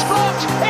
It's.